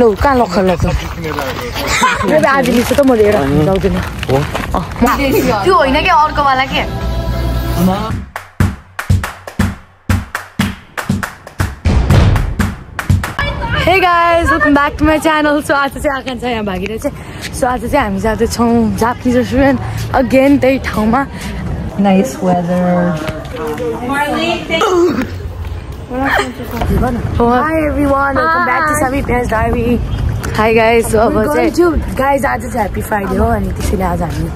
ल कहाँ लख लख आज लिएको त मैले एउटा लाउँदिनँ त्यो होइन कि अर्कोवाला के हे। Guys welcome back to my channel so आज चाहिँ आकाङ्क्षा यहाँ भागेर चाहिँ सो आज चाहिँ हामी जाँदैछौँ जापानिज रेस्टुरेन्ट अगेन त्यही ठाउँमा nice weather Hi everyone, welcome back to Sabi Pairs Diary. Guys, so अब चाहिँ गाइज आज चाहिँ ह्याप्पी फ्राइडे हो अनि त्यसैले आज हामी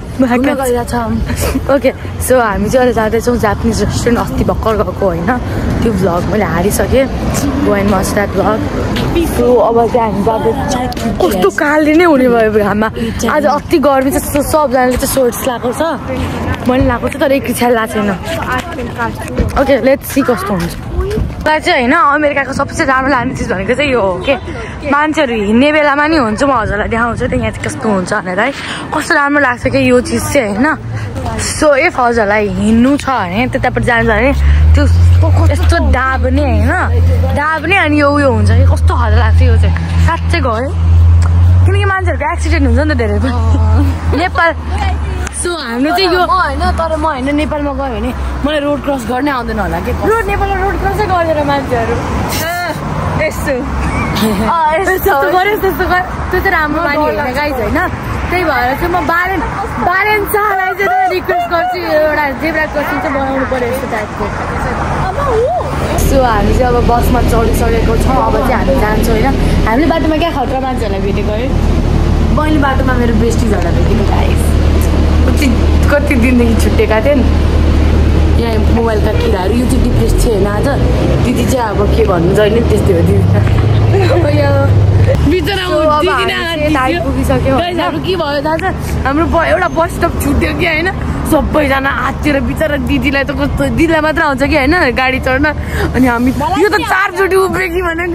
ओके सो हामी चाहिँ अहिले जाँदैछौँ जापानिज रेस्टुरेन्ट अस्ति भर्खर गएको होइन? त्यो भ्लग मैले हालिसकेँ going must that vlog so अब चाहिँ हामी जाँदैछौँ कस्तो काली नै हुने भयो घाममा। आज अति गर्मी छ so सबजनाले चाहिँ सोर्ट्स लगाएको छ। मैले लगाएको छु तर एक छ्याल लगाएको छैन। ओके लेट्स सी कस्तो हुन्छ। मलाई चाहिँ होइन अमेरिकाको सबसे राम्रो लाग्ने चिज भनेको चाहिँ यो हो कि मान्छेहरू हिँड्ने बेलामा नि हुन्छ म हजुरलाई देखाउँछु त्यहाँ चाहिँ कस्तो हुन्छ भनेर है। कस्तो राम्रो लाग्छ कि यो चिज चाहिँ होइन। सो इफ हजुरलाई हिँड्नु छ भने त्यतापट्टि जानु छ भने त्यो यस्तो दाब्ने होइन। दाब्ने अनि यो उयो हुन्छ कि कस्तो हल्ला लाग्छ यो चाहिँ। साँच्चै गयो किनकि मान्छेहरूको एक्सिडेन्ट हुन्छ नि त धेरै पनि नेपाल सो हाम्रो चाहिँ यो होइन तर म होइन नेपालमा गयो भने मलाई रोड क्रस गर्नै आउँदैन होला कि। रोड नेपालमा रोड क्रसै गर्दैन मान्छेहरू। यस्तो। त्यस्तो गऱ्यो त्यस्तो त्यो चाहिँ राम्रो मानि होइन गाइज होइन त्यही भएर चाहिँ म बारेन बारेन शाहलाई चाहिँ रिक्वेस्ट गर्छु एउटा जेब्रा क्रसिङ चाहिँ बनाउनु पऱ्यो यस्तो टाइपको सो हामी चाहिँ अब बसमा चढिसकेको छौँ अब चाहिँ हामी जान्छौँ होइन हामीले बाटोमा क्या खतरा मान्छेहरूलाई भेटेको है मैले बाटोमा मेरो बेस्टिजहरूलाई भेटेको गाइस कति कति दिनदेखि छुट्टिएका थिएँ यहाँ मोबाइलका किराहरू यो चाहिँ डिप्रेस थियो होइन आज दिदी चाहिँ अब के भन्नु जहिले त्यस्तै हो दिदी आइपुगिसक्यो के भयो थाहा छ? हाम्रो एउटा बस स्टप छुट्यो कि होइन? सबैजना हातेर बिचरा दिदीलाई त कस्तो दिदीलाई मात्र आउँछ कि होइन? गाडी चढ्न। अनि हामी यो त चारचोटि उभियो कि भने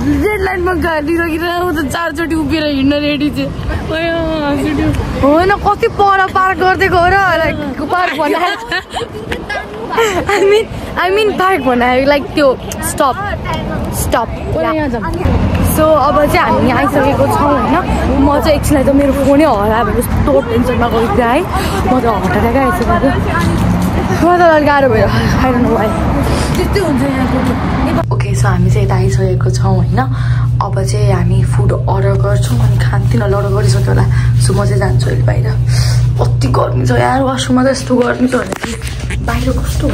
रेड लाइनमा गाडी म त चारचोटि उभिएर हिँड्न रेडी चाहिँ हाँसुट्यो। होइन कति पर पार्क गरिदिएको हो र लाइक पार्क बनाएर I mean I mean park बनायो लाइक त्यो स्टप स्टप सो अब चाहिँ हामी यहाँ आइसकेको छौँ होइन? म चाहिँ एकछिनलाई त मेरो फोनै हरायो भने कस्तो टेन्सनमा गइदिएँ है। म त हटाएर आइसकेको मलाई त गाह्रो भयो। त्यस्तै हुन्छ ओके सो हामी चाहिँ यता आइसकेको छौँ होइन? अब चाहिँ हामी फुड अर्डर गर्छौँ अनि खानपिन अर्डर गरिसक्यो होला। सो म चाहिँ जान्छु अहिले बाहिर। कति गर्मी छ यार वासरुममा त यस्तो गर्मी छ भने बाहिर कस्तो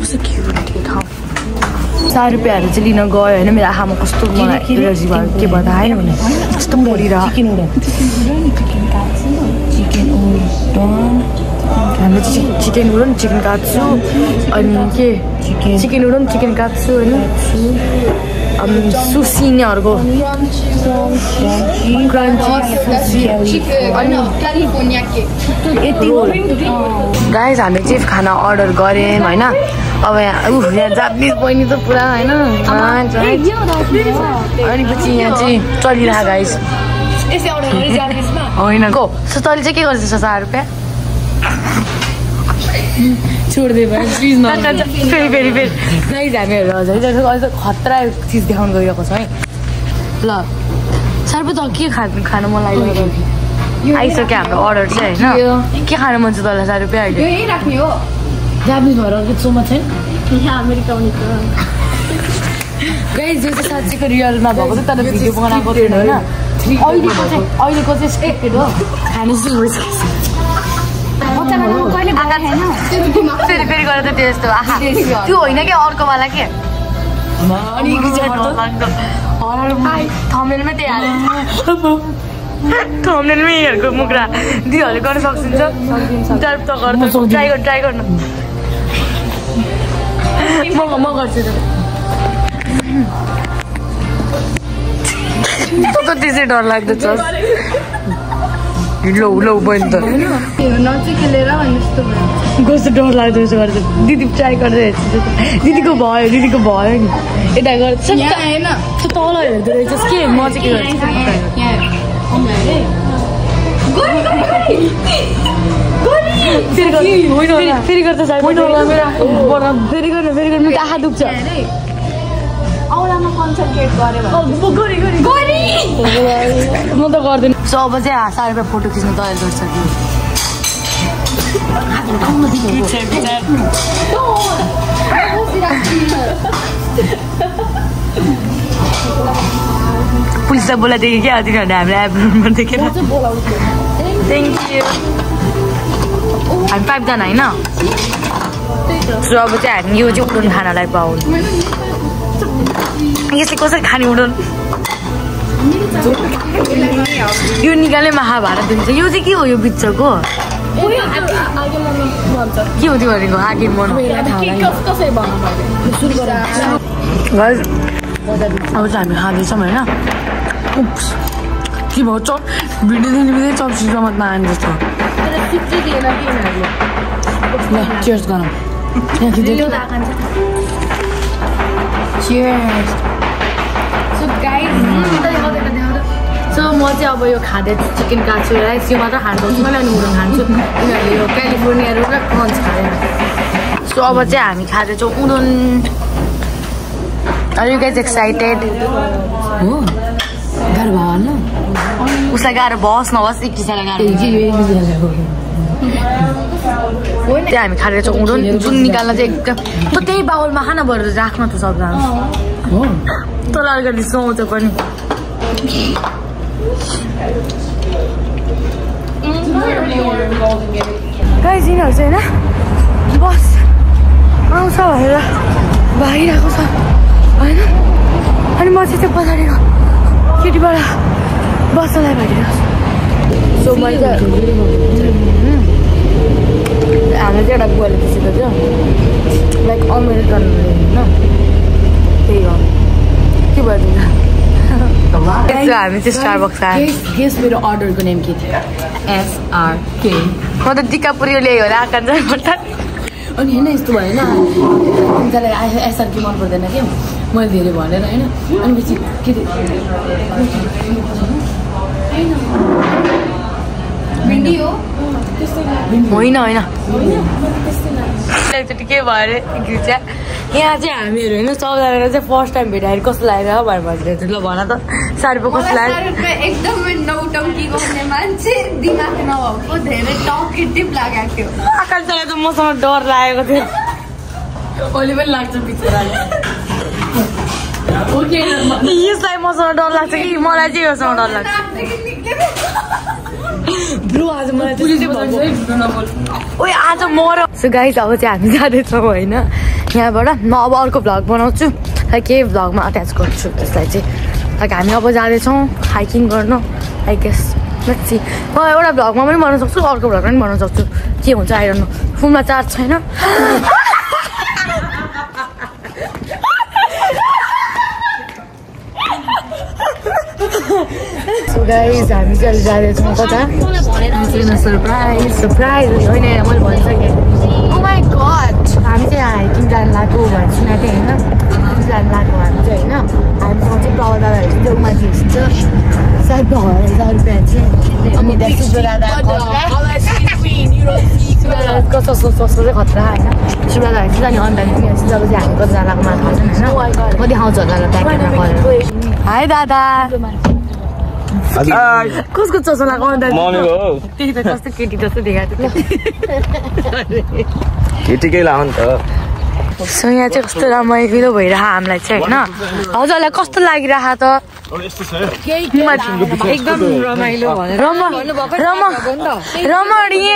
कस्तो ठाउँ चार रुपियाँहरू चाहिँ लिन गयो होइन मेरो आँखामा कस्तो मलाई एलर्जी भयो के भन्दा आएन भने कस्तो मरिरह हाम्रो चाहिँ चिकन उडन चिकन काट्छु अनि के चिकन उडन चिकन काट्छु होइन सुसिनेहरूको गाइस हामीले चाहिँ खाना अर्डर गऱ्यौँ होइन अब यहाँ यहाँ जापानिज बहिनी त पुरा होइन अनि पछि यहाँ चाहिँ चलिरहेको गाइस होइन को सो तैँले चाहिँ के गर्दैछ चार रुपियाँ छोडिदिए भयो प्लिज फेरि फेरि फेरि। गाइज हामीहरू हजुर त खतरा चिज देखाउनु गइरहेको छ है। ल साह्रै त के खानु खानु मन लागिरहेको आइसक्यो हाम्रो अर्डर चाहिँ होइन? के खानु मन छ तँलाई चार रुपियाँ अहिले जापानिज भएर अर्को सोमा छैन गाइज यो चाहिँ साँच्चीको रियलमा भएको थियो तर भिडियो बनाएको थिएन होइन? अहिलेको चाहिँ अहिलेको चाहिँ स्क्रिप्टेड हो। खानु फेरि फेरि गरेर त त्यस्तो आहा त्यो होइन कि अर्कोवाला के थमेलमै त्यही हाल्यो यिनीहरूको मुक्रा दिदीहरूले गर्न सक्नुहुन्छ टाइप त गर्नु ट्राई गर्नु ट्राई म गर्छु त त्यसै डर लाग्दो छ लौ लौ बहिनी त कस्तो डर लाग्दो रहेछ गरेर दिदी ट्राई गर्दै हेर्छु दिदीको भयो दिदीको भयो नि यता गर्छ तल हेर्दो रहेछस् के म चाहिँ के गर्छु फेरि गर्नु फेरि गर्छ फेरि गर्नु फेरि गर्नु आँखा दुख्छ औलामा कन्सन्ट्रेट गऱ्यो म त गर्दिनँ सो अब चाहिँ साढे रुपियाँ फोटो खिच्न तयार गरिसक्यो पुलिसलाई बोलाइदियो क्या तिनीहरूले हामीलाई एप्रुभमा देखेर थ्याङ्क यू हामी पाइपजना होइन सो अब चाहिँ हामी यो चाहिँ उडुन खानालाई पाउनु यसले कसरी खाने उडुन? यो निकाले महाभारत दिन्छ यो चाहिँ के हो यो बिचको के हो त्यो भनेको आगे मन अब चाहिँ हामी खाँदैछौँ होइन। के भयो? चप। भिडियो दिने चप सिजमा नआने जस्तो। ल चियर्स गरौँ। यहाँ खिच्दै चियर्स सो म चाहिँ अब यो खाँदै चिकन काट्छु राइस यो मात्र पाउँछु मैले अनि उडन खान्छु। उनीहरूले यो क्यालिफोर्निया रोल र क्रन्च खाँदैन सो अब चाहिँ हामी खाँदैछौँ उडन। Are you guys excited? हो। गाह्रो भयो होइन उसलाई गाह्रो बस नहोस् गाह्रो। त्यहाँ हामी खाएर चाहिँ उडन जुन निकाल्न चाहिँ एकदम त त्यही बाउलमा खाना भएर राख्न त सक्दा। तल अलिकति सुहाउँछ पनि। गाइस यिनीहरू चाहिँ होइन बस। आउँछ भनेर भागिरहेको छ। होइन? अनि म चाहिँ त्यो पछाडिको केटीबाट बस्नलाई भागिरहेको छु। सो मैले हाम्रो चाहिँ एउटा बुवाले पिसेको थियो। लाइक अमेरिकन होइन? त्यही हो। के भयो तिमीलाई हामी चाहिँ स्टार बक्स गेस मेरो अर्डरको नेम के थियो? एसआरके म त टिकापुरी ल्यायो होला आकाङ्क्षा अनि होइन यस्तो भएन। तिनीहरूलाई एसआरके मन पर्दैन क्या मैले धेरै भनेर होइन? अनि पछि के भिन्डी हो। होइन होइन। एकचोटि के भयो अरे घिच्छ यहाँ चाहिँ हामीहरू होइन चौधजना चाहिँ फर्स्ट टाइम भेटाएर कस्तो लाग्यो? भनेर भनिदिएको थियो ल भन त साह्रो पो कस्तो लाग्यो एकदमै नौटङ्की गर्ने मान्छे दिमाग नभएको धेरै टकेटिभ लागेको थियो। आकाङ्क्षालाई त मसँग डर लागेको थियो। अहिले पनि लाग्छ बिचराले यसलाई मसँग डर लाग्छ कि मलाई चाहिँ योसँग डर लाग्छ ब्रो आज मलाई ओ आज म सो गाइस अब चाहिँ हामी जाँदैछौँ होइन? यहाँबाट म अब अर्को भ्लग बनाउँछु लाइक केही भ्लगमा अट्याच गर्छु त्यसलाई चाहिँ। लाइक हामी अब जाँदैछौँ हाइकिङ गर्नु आई गेस सी म एउटा भ्लगमा पनि बनाउन सक्छु अर्को भ्लगमा पनि बनाउन सक्छु। के हुन्छ आइरहनु फोनमा चार्ज छैन सो गाइज हामी चाहिँ अहिले जाँदैछौँ कता? सरप्राइज सरप्राइज होइन मैले भनिसकेँ माई गड हामी चाहिँ हाइकिङ जानु लाग्यो भनेर सुनेको थिएँ होइन? जानु लाग्यो हामी चाहिँ होइन? हामीसँग चाहिँ प्रवधाहरू चाहिँ त्यो माथि हिँड्छ सायद हजार रुपियाँ चाहिँ अनि त्यहाँ सुब्रदाको सस्तो सस्तो चाहिँ खतरा होइन? सुब्रदा चाहिँ जाने अन्त जब चाहिँ हामी कतिजनाको मा थाहा छैन होइन म देखाउँछु होला हाई दादा। कसको चसो लगाएको नि त सो यहाँ चाहिँ कस्तो रमाइलो भइरह हामीलाई चाहिँ होइन हजुरलाई कस्तो लागिरह त एकदम रमाइलो भनेर रमा रमा रमणीय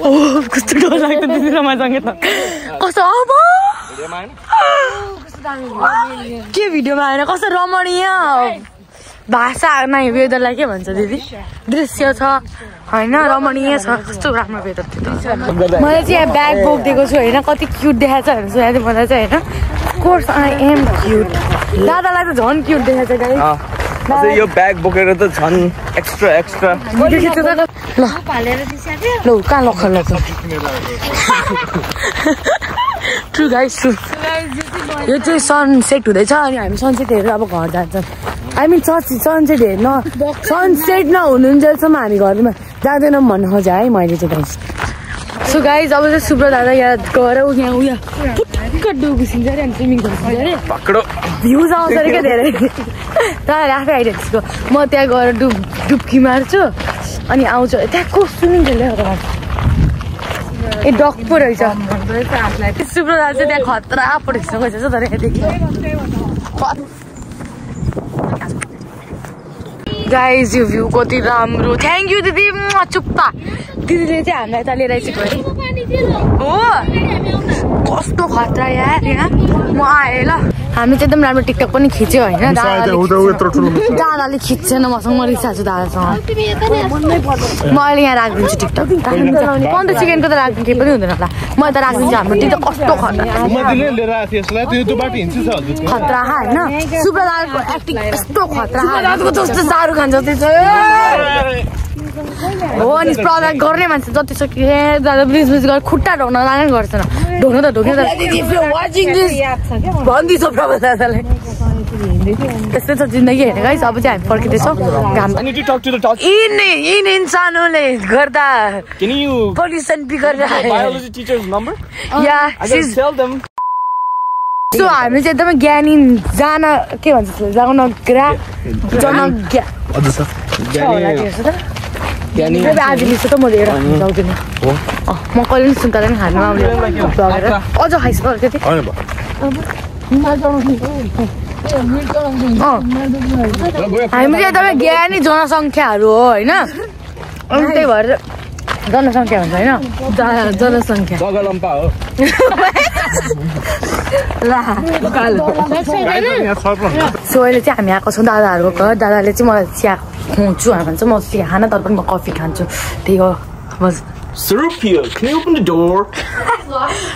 ओ कस्तो डर लाग्छ त्यति रमाइसँगै त कस्तो अब के भिडियोमा आएन कस्तो रमणीय भाषा नै वेदरलाई के भन्छ दिदी? दृश्य छ होइन? रमणीय छ। कस्तो राम्रो वेदर थियो त। मैले चाहिँ यहाँ ब्याग बोकिदिएको छु होइन? कति क्युट देखाएको छ भनेर थियो मलाई चाहिँ होइन? कोर्स आई एम क्युट दादालाई त झन् क्युट देखाएको छ गाई यो ब्याग बोकेर त झन् एक्स्ट्रा एक्स्ट्रा ल। ल कहाँ लख लख ट्रु गाइस ट्रु यो चाहिँ सनसेट हुँदैछ अनि हामी सनसेट हेरेर अब घर जान्छौँ आई मिन सनसेट हेर्न सनसेट नहुनुन्जेलसम्म हामी घरमा जाँदैनौँ भन्नु खोजेँ है मैले चाहिँ गाइस सो गाइज अब चाहिँ सुब्र दादा यहाँ गएर ऊ यहाँ उयो अरे अनि स्विमिङ अरे। भ्युज आउँछ अरे क्या धेरै। तपाईँहरूले आफै आइडिया त्यसको। म त्यहाँ गएर डुब डुब्की मार्छु अनि आउँछु। त्यहाँ को स्विमिङ खेल्दै ए डक पो रहेछ। सुब्रो दादा चाहिँ त्यहाँ खतरा पो रहेछ। गइसकेछ तर यहाँदेखि गाइज यो भ्यू कति राम्रो। थ्याङ्क यू दिदी। चुप्पा। दिदीले चाहिँ हामीलाई यता लिएर आइसक्यो हो। कस्तो खतरा यार यहाँ म आएँ ल। हामी चाहिँ एकदम राम्रो टिकटक पनि खिच्यो होइन दादाले खिच्दैन मसँग म रिसा छु दादासँग। म अहिले यहाँ राखिदिन्छु टिकटक। पन्ध्र सेकेन्डको त राख्नु केही पनि हुँदैन होला। म यता राखिदिन्छु हाम्रो टिकटक कस्तो खतरा। खतरा होइन? सुब्र दादाको एक्टिङ यस्तो खतरा जस्तो शाहरुख खान जस्तै छ। हो अनि प्रदा गर्ने मान्छे जति सक्यो ए दादा प्लिज प्लिज गरेर खुट्टा ढोक्न लाग्ने गर्छ न ढोक्नु त ढोक्नु भन्दैछ प्रभा दादालाई। त्यस्तै छ जिन्दगी हेर्ने गाइस अब चाहिँ हामी फर्किँदैछौँ। घाम यिन इन्सानहरूले गर्दा पोल्युसन them. सो हामी चाहिँ एकदमै ज्ञानी जान के भन्छ? जनग्रा जनज्ञा त म लिएर जाउँदिनँ म कहिले पनि सुन्ता पनि खानु आउने लगेर अझ त्यति हामी चाहिँ एकदमै ज्ञानी जनसङ्ख्याहरू हो होइन अनि त्यही भएर जनसङ्ख्या हुन्छ होइन? जनसङ्ख्या। यहाँ सर्प सो अहिले चाहिँ हामी आएको छौँ दादाहरूको घर। दादाले चाहिँ मलाई चिया खुवाउँछु भन्छ म चिया खान तर पनि म कफी खान्छु। त्यही हो। बस। Sarupia, can you open the door?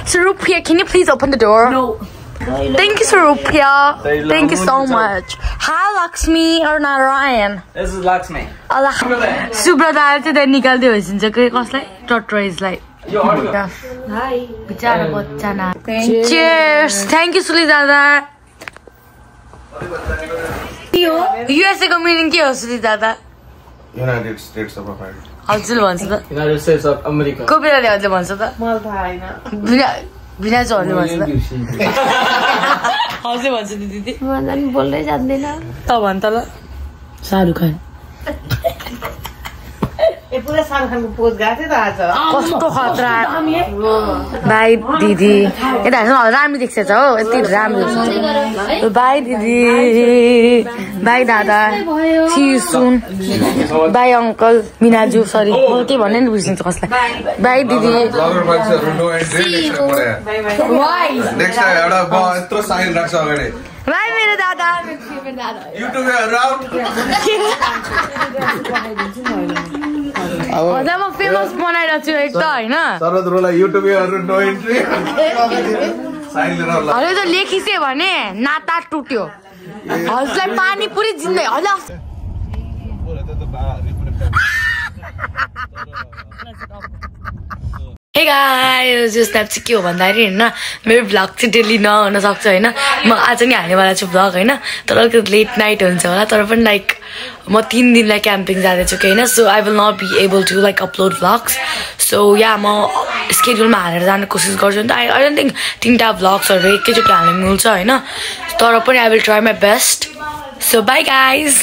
Sarupia, can you please open the door? No. Thank you, Sarupia. Thank you so much. Hi, Lakshmi or Narayan. This is Lakshmi. Allah. सुब्रदाले चाहिँ त्यहाँ निकाल्दै होइसिन्छ कि कसलाई टट्रोइजलाई बिचारा बच्चा Cheers. Thank you, सुली दादा USA को मिनिङ के हो सुली दादा युनाइटेड स्टेट्स अफ अमेरिका हजुर भन्छ त United States of America. को बेलाले हजुर भन्छ त बिना चाहिँ भन्छ त हजुर भन्छ नि दिदी बोल्दै जान्दैन त भन् त ल शाहरुख खान कस्तो खतरा बाई दिदी यता हेर्नु राम्रो देख्छ हौ यति राम्रो बाई दिदी बाई दादा सुन बाई अङ्कल मिनाजु सरी म के भन्ने नि बिर्सिन्छ कसलाई बाई दिदी बाई मेरो दादा हजुर म फेमस बनाइरहेको छु एक त होइन सरदरोलाई युट्युबहरू नो एन्ट्री साइन लिएर ल हजुर त लेखिसे भने नाता टुट्यो। हजुरलाई पानी पुरी जिन्दै हजुर हे गाइस यो स्न्याप चाहिँ के हो भन्दाखेरि होइन मेरो भ्लग चाहिँ डेली नहुन सक्छ होइन। म आज नि हाल्नेवाला छु भ्लग होइन तर अलिकति लेट नाइट हुन्छ होला तर पनि लाइक म तिन दिनलाई क्याम्पिङ जाँदैछु कि होइन। So I will not be able to like upload vlogs so yeah म स्केड्युलमा हालेर जाने कोसिस गर्छु नि त। आई आई डोन्ट थिङ्क तिनवटा भ्लग्सहरू एकैचोटि हाल्नु मिल्छ होइन। तर पनि I will try my best so bye guys